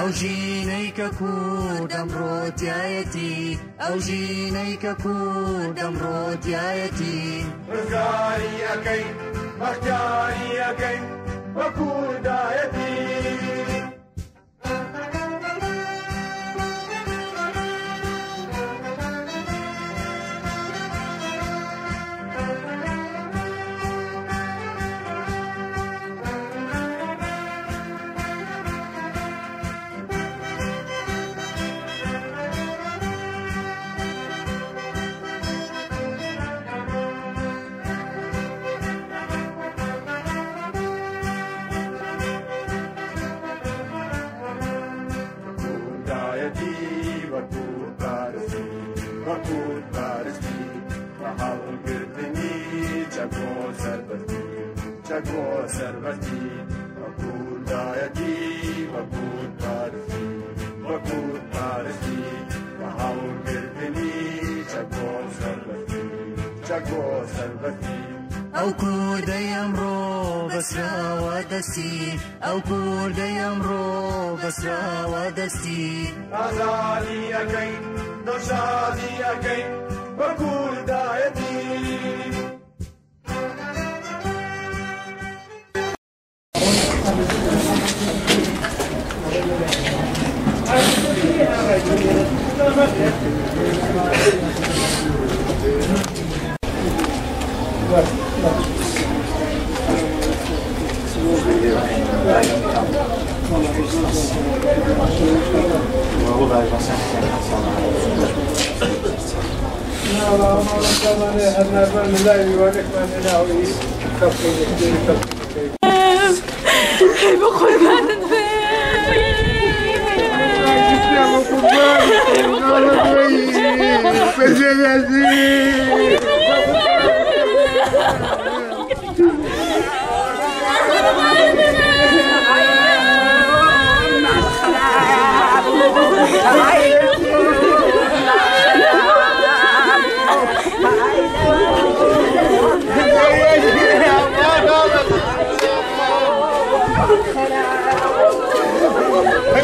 ئەو ژینەیکە کوور دەمڕۆتیایەتی ئەو ژینەیکە کوور دەمڕۆتیایەتی ڕزگاری ئەەکەی بەختیاری ئەەکەی بە کوردایەتی کوردایەتی دەستی ئەو کوردەی ئەمڕۆ بەسراوە دەستی. ئازادی ئەەکەین دڵشادی ئەەکەین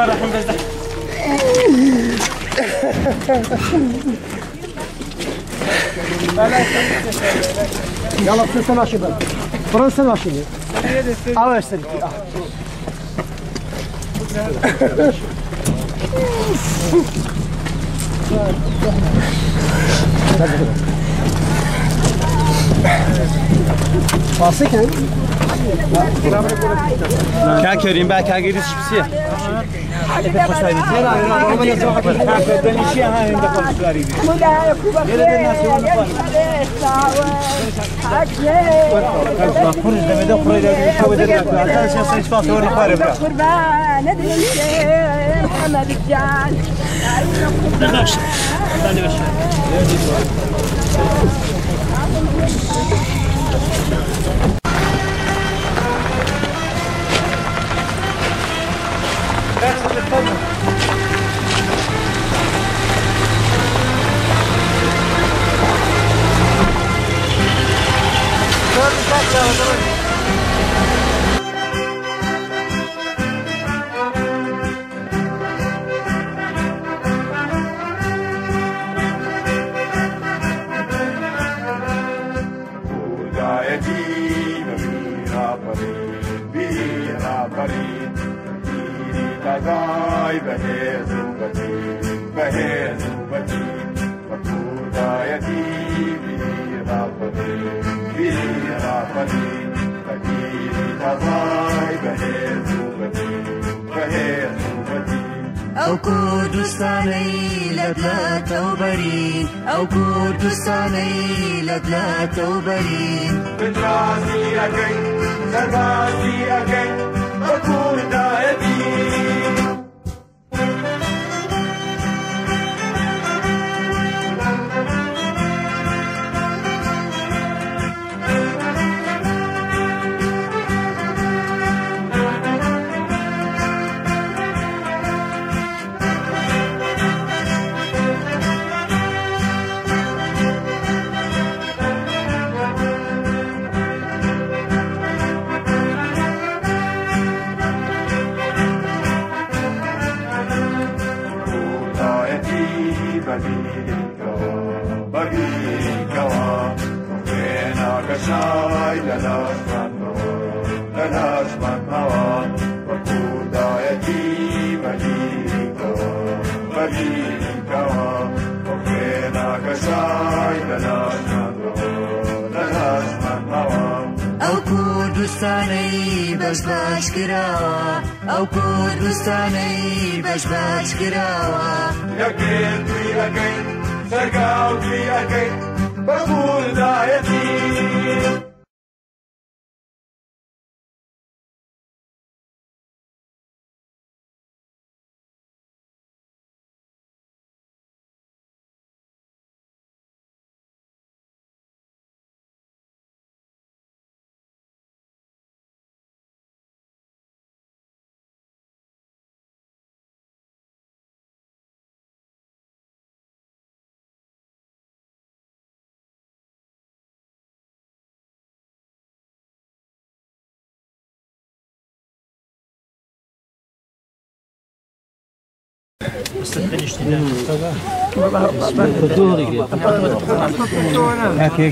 Bismillahirrahmanirrahim bezde. Yalap sen aşıbı. Buranı sen aşıbı. Al versin. Basıken. Gel köreyim belki her gidişi bir şey. محمد الجان کوردایەتی Purga et divina Shaddai, Behezu Bati, Behezu Bati, Bakudayati, Virapati, Virapati, Takiri Tazai, Behezu Bati, Behezu Bati. أو كردستاني لبلا توبرين أو كردستاني لبلا توبرين بترازي أكين زربازي أكين أكون دائبين بەچکراوە ئەو کوردستانەی بەش بەچکراوە یەکێن توی ئەەکەین سەرگاو توی ئەەکەین بەبوودایەتی.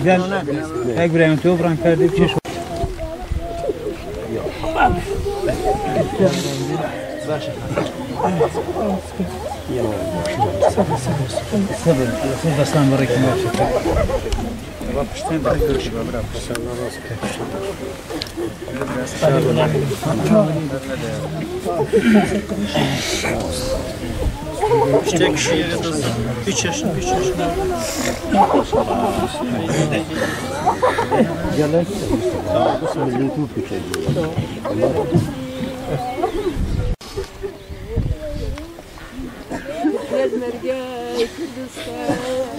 Dan. Kijk, breng het over aan kardipjes. صبر صبر اسلام بريك ما İşte kişi yeri kız. 3 yaşında, 3 yaşında. Gelen bizim YouTube köşeyi. Gezmerge Kürdistan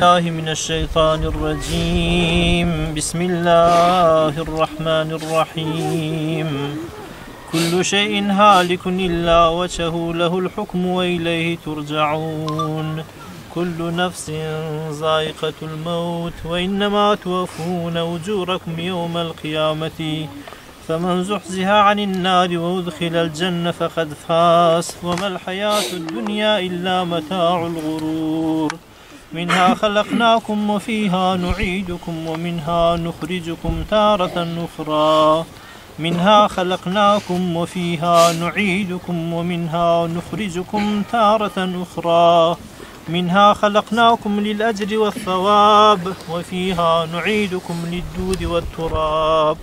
الله من الشيطان الرجيم. بسم الله الرحمن الرحيم. كل شيء هالك إلا وجهه له الحكم وإليه ترجعون. كل نفس ذائقة الموت وإنما توفون أجوركم يوم القيامة. فمن زحزح عن النار وأدخل الجنة فقد فاز. وما الحياة الدنيا إلا متاع الغرور. منها خلقناكم وفيها نعيدكم ومنها نخرجكم تارة أخرى. منها خلقناكم وفيها نعيدكم ومنها نخرجكم تارة أخرى. منها خلقناكم للأجر والثواب وفيها نعيدكم للدود والتراب.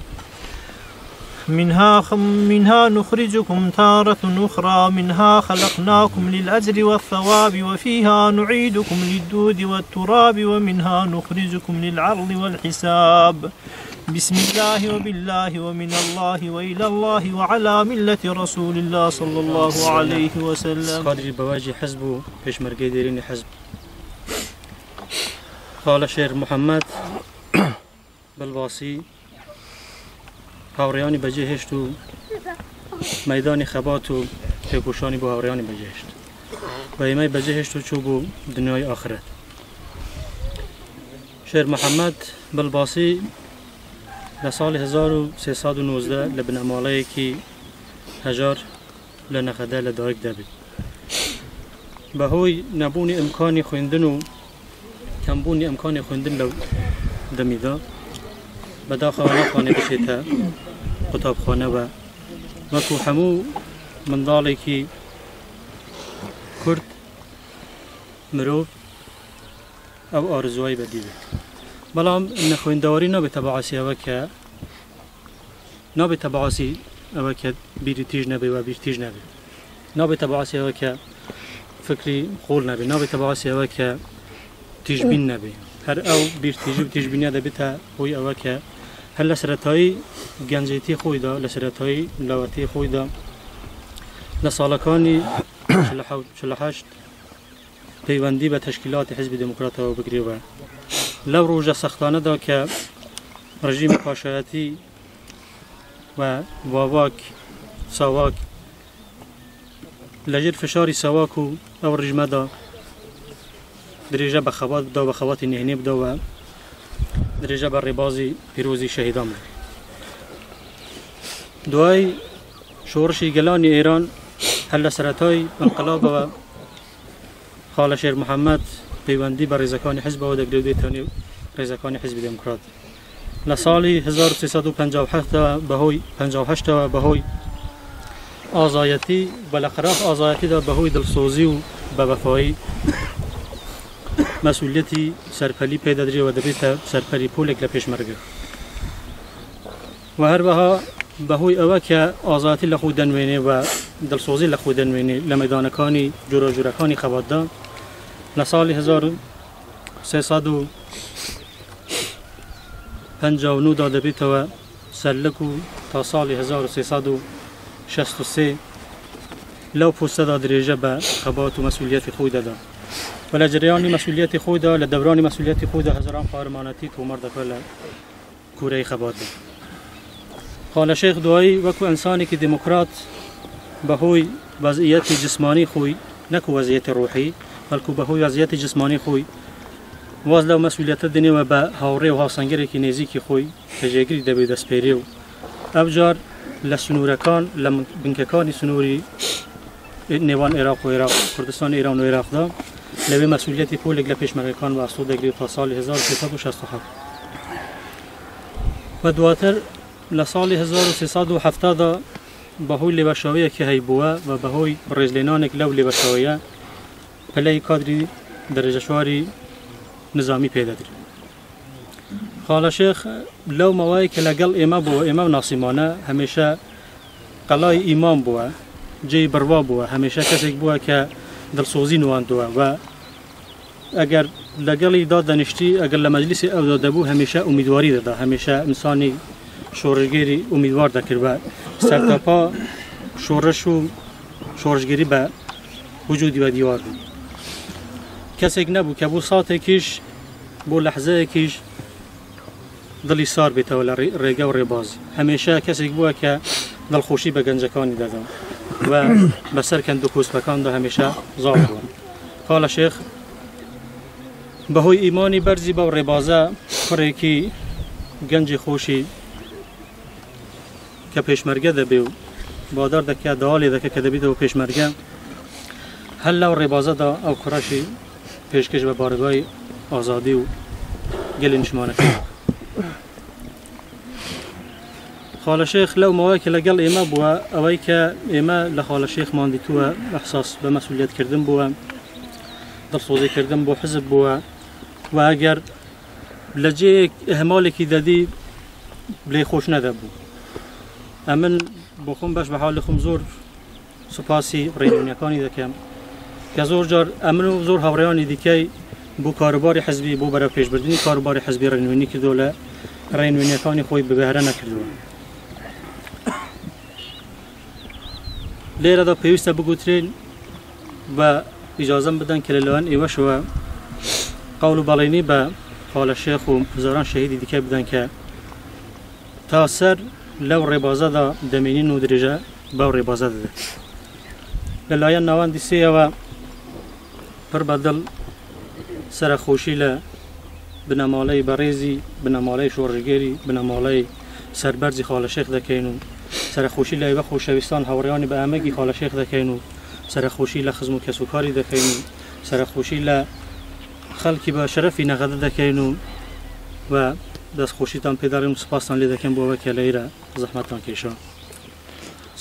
منها خم منها نخرجكم تارة أخرى منها خلقناكم للأجر والثواب وفيها نعيدكم للدود والتراب ومنها نخرجكم للعرض والحساب. بسم الله وبالله ومن الله وإلى الله وعلى ملة رسول الله صلى الله عليه وسلم. قادری بواجی حزب و پێشمەرگەی دێرینی حزب. خاڵە شێر محەممەد بەڵباسی هاوڕێیانی بەجێ هێشت و مەدانی خەبات و پێکوشانی بۆ هاوڕێیانی بەجێشت بە ئێمەی بەجێ هێشت و چوو بوو دنیای آخرەت شێر محەممەد بەڵباسی لە ساڵی 1990 لە بنەماڵەیەکی هەژار لە نەخەدە لە دایک دەبێت. بەهۆی نەبوونی ئەمکانی خوێندن و کەمبوونی ئەمکانی خوێندن لەو دەمیدا بەداخەوە ناخوانێ بچێتە قوتابخانەوە وەکو هەموو منداڵێکی کورد مرۆڤ ئەو ئارزوای بەدی بێت. بەڵام نەخوێندەوەری نابێتە بەعاسیەوە کە نابێتە بەعاسی ئەوە کە بیری تیژ نەبێ و بیر تیژ نەبێت نابێتە بەعاسیەوە کە فکری خۆڵ نەبێ نابێتە بەعاسیەوە کە تیژبین نەبێ هەر ئەو بیر تیژ و تیژبینە دەبێتە هۆی ئەوە کە هەر لە سەرەتایی گەنجێتی خۆیدا لە سەرەتایی لاوەتی خۆیدا. لە ساڵەکانی هەشت پەیوەندی بە تشکیلاتی حزبی دموکراتەوە بگرێەوە لەو ڕۆژە سەختانەدا کە ڕژیمی پاشایەتی و واواک ساواک لەژێر فشاری ساواک و ئەو ڕژمەدا درێژە بە خەوات بدا بە خەواتی نهێنێ بدەوە درێژە بە ڕێبازی پیرۆزی شەهیدان بێت دوای شورشی گلان ایران حل سرتای انقلاب و خاله شیر محمد پیوندی بر ریزکان حزب و دگرودی تانی ریزکان حزب دموکرات. لسالی 1357 بهوی 58 و بهوی آزایتی بلقراف آزایتی دا بهوی دلسوزی و بوفایی مسئولیتی سرپلی پیدا دری و دبیت سرپلی پولک لپیش مرگه. و هر بها بەهۆی ئەوە کە ئازاتی لە خۆ دەنوێنێ و دڵسۆزی لە خۆ دەنوێنێ لە مەدانەکانی جۆرە جوورەکانی خەباتدا. لە ساڵی 1950 دا دەبێتەوە سەرلک و تا ساڵی 1963 لەو پوستەدا درێژە بە خەبات و مەسئولیەتی خۆی دەدا. و لە جریانی مەسئولیەتی خۆیدا لە دەورانی مەسئولیەتی خۆدا هەزاران پارمانەتی تۆمەر دەکە لە کوورەی خەباتدا خانه شیخ دوایی وکو انسانی که دموکرات به هوی وضعیت جسمانی خوی نکو وضعیت روحی بلکو به هوی وضعیت جسمانی خوی. واز لو مسئولیت دنی و به هاوری و هاوسنگری که نزیکی خوی تجیگری دبی دست پیری و ابجار لسنورکان لبنککانی سنوری نوان عراق و عراق کردستان ایران و عراق دا. لوی مسئولیت پولگ لپیشمرکان و اصول دگری تا سال 1367 و دواتر لە ساڵی 1970دا بەهۆی لێبەشەوەیەکی هەیبووە و بەهۆی ڕێزلێنانێک لەو لێبەشەوەیە پلەی کادری دەرەجەشواری نظامی پێدەدرێت خاڵە شێخ لەو مەوای کە لەگەڵ ئێمە بووە ئێمە و ناسیمانە هەمیشە قەڵای ئیمان بووە جێی بڕوا بووە هەمیشە کەسێک بووە کە دڵسۆزی نواندووە و ئەگەر لەگەڵی دا دەنیشتی ئەگەر لە مەجلیسی ئەودا دەبوو هەمیشە ئومیدواری دەدا هەمیشە ئینسانی شۆڕژگەری ئومیدوار دەکرد بە سەرتاپا شۆڕش و شۆڕژگەری بە وجودی بە دیوار. بوو کەسێک نەبوو کە بوو ساتێکیش بۆ لەحزەیەکیش دڵی سار بێتەوە لە ڕێ- ڕێگە و ڕێبازی. هەمێشە کەسێک بووە کە دڵخۆشی بە گەنجەکانی دەدا و بەسەر کەند و کووسپەکاندا هەمیشە زاڵ بووە قالە شێخ بەهۆی ئیمانی بەرزی بەو ڕێبازە کوڕێکی گەنجی کە پێشمەرگە دەبێ و بادار دەکات داوالێ دەکە کە دەبێتەوە پێشمەرگە. هەر لەو ڕێبازەدا ئەو کوڕەشی پێشکەش بە بارگای ئازادی و گەلی نیشمانەکە خاڵە شێخ لەو ماوەیە کە لەگەڵ ئێمە بووە ئەوەی کە ئێمە لە خاڵە شێخ ماندیتووە ئەحساس بە مەسولیتکردن بووە دڵسۆزیکردن بۆ حزب بووە. و ئەگەر لە جێیەک ئەهمالێکی دەدی لێ خۆش نەدەبوو. ئەمن بۆ خۆم بەش بە حاڵی خۆم زۆر سوپاسی ڕێنونیەکانی دەکەم کە زۆر جار ئەمن و زۆر هاوڕێیانی دیکەی بۆ کاروباری حزبی بۆ بەرە پێشبردننی کاروباری حزبی ڕێنوێنی کردو لە ڕێنوێنیەکانی خۆی ببهرە نەکردووە لێرەدا پێویستە بگوترێن بە ئیجازم بدەن کە لەلەوەن ئێوەشەوە قەول و بەڵێنی بە خاڵە شێخ و زۆران شەهیدی دیکە بدەن کە تا سەر لو ربازه دا د مینینو درجه به ربازه ده للاین نواند سی و پر بدل سر خوشی له بنماله بریزی بنماله شورجگری بنماله سربرزی خال شیخ دکینو سر خوشی له و خوشویستان هوریان به همگی خال شیخ دکینو سر خوشی له خزم کسو کاری دکینو سر خوشی له خلکی به شرفی نغده دکینو و و دەستخۆشیتان پێدارین و سپاسان لێ دەکەم بۆەوە کە لەیرە زەحمەتان کێشە.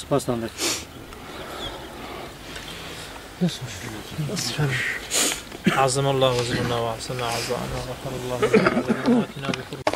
سپاسان دەکەم عظم الله وزرنا وأحسن عزاءنا وغفر الله. بكل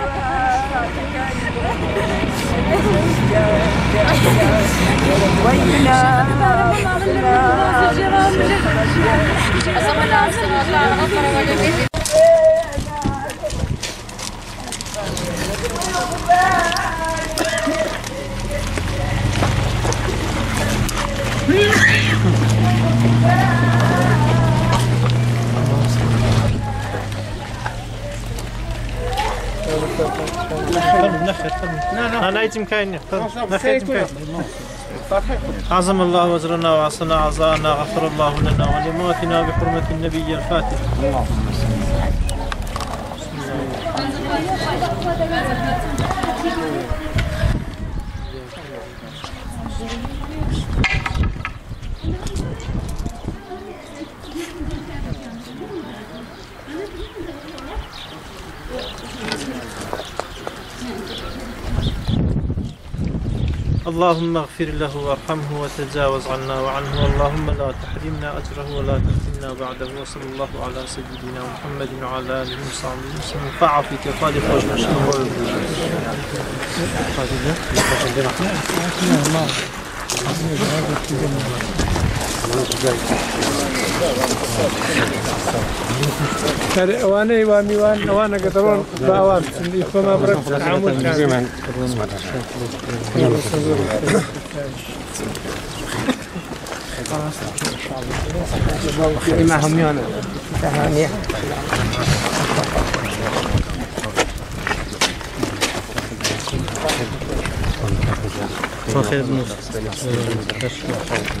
وينا Yeah, yeah. كاين نخر كاين عظم الله وزرنا وعصنا عزاءنا غفر الله لنا ولموتنا بحرمة النبي الفاتح. اللهم اغفر له وارحمه وتجاوز عنا وعنه. اللهم لا تحرمنا أجره ولا تفتنا بعده. وصلى الله على سيدنا محمد وعلى آله وصحبه وسلم. فعفك خالق ئەوانەی وا میوان ئەوانە گەدەڕۆن باوان خۆما بڕ تعامل کردن. معهم يانا ثانية فخير Gaga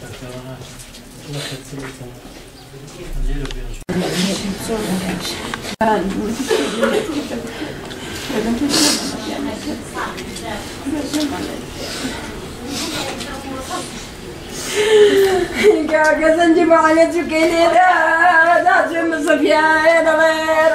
Ben كان جبالتك ليلة لازم صفيان غير